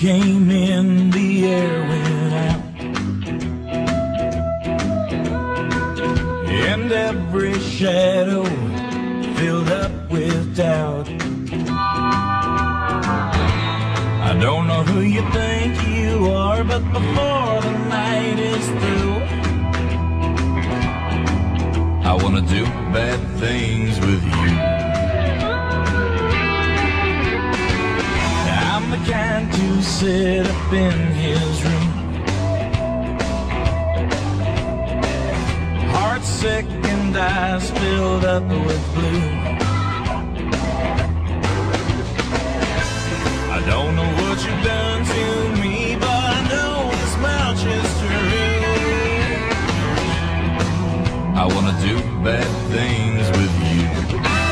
came in, the air went out. And every shadow filled up with doubt. I don't know who you think you are, but before the night is through, I wanna do bad things with you. Sit up in his room. Heart sick and eyes filled up with blue. I don't know what you've done to me, but I know this much is true. I wanna do bad things with you.